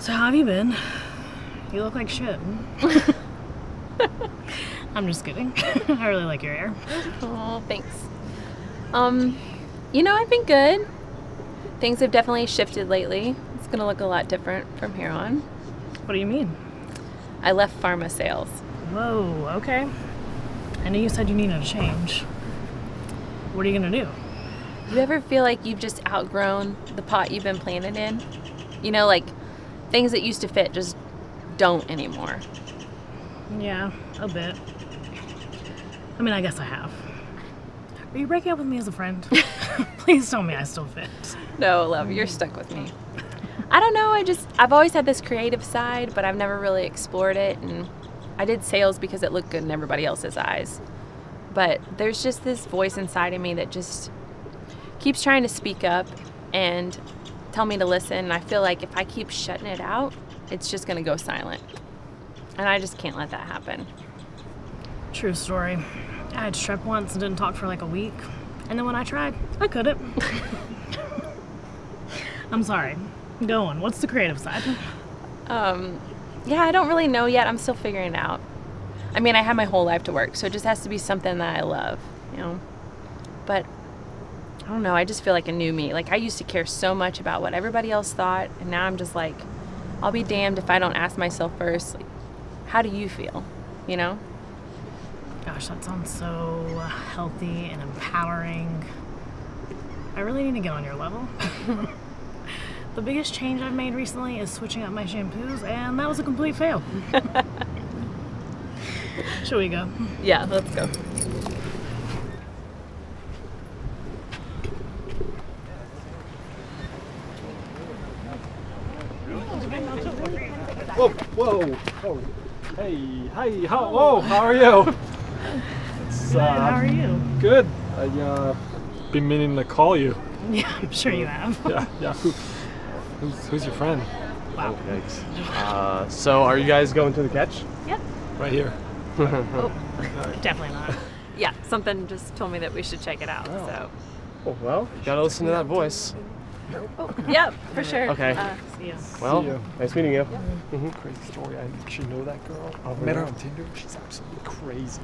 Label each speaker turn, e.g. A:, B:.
A: So how have you been? You look like shit. I'm just kidding. I really like your hair.
B: Oh, thanks. Um, you know, I've been good. Things have definitely shifted lately. It's gonna look a lot different from here on.
A: What do you mean?
B: I left pharma sales.
A: Whoa, okay. I know you said you needed a change. What are you gonna do?
B: You ever feel like you've just outgrown the pot you've been planted in? You know, like things that used to fit just don't anymore.
A: Yeah, a bit. I mean, I guess I have. Are you breaking up with me as a friend? Please tell me I still fit.
B: No, love, you're stuck with me. I don't know, I just, I've always had this creative side, but I've never really explored it. And I did sales because it looked good in everybody else's eyes. But there's just this voice inside of me that just keeps trying to speak up and tell me to listen. And I feel like if I keep shutting it out, it's just gonna go silent. And I just can't let that happen.
A: True story. I had strep once and didn't talk for like a week. And then when I tried, I couldn't. I'm sorry. Go on. What's the creative side?
B: Um, yeah, I don't really know yet. I'm still figuring it out. I mean, I have my whole life to work, so it just has to be something that I love, you know? But I don't know. I just feel like a new me. Like, I used to care so much about what everybody else thought, and now I'm just like, I'll be damned if I don't ask myself first, like, how do you feel? You know?
A: Gosh, that sounds so healthy and empowering. I really need to get on your level. the biggest change I've made recently is switching up my shampoos, and that was a complete fail. Should we go?
B: Yeah, let's go.
C: Whoa, whoa, whoa. Hey, hi, how, whoa, how are you? It's,
A: Good, how are you?
C: Good. I, uh, been meaning to call you.
A: Yeah, I'm sure you have.
C: Yeah, yeah. Who, who's, who's your friend?
A: Wow.
D: Thanks. Uh, so, are you guys going to the catch?
B: Yep.
C: Right here.
A: oh, Definitely not.
B: Yeah, something just told me that we should check it out, so.
D: Oh, well, you gotta listen to that voice.
B: Yep, for sure.
D: Okay.
B: Uh,
A: See ya.
D: Well,
C: See ya.
D: nice meeting you.
C: Crazy story. I actually know that girl. I met her on Tinder. She's absolutely crazy.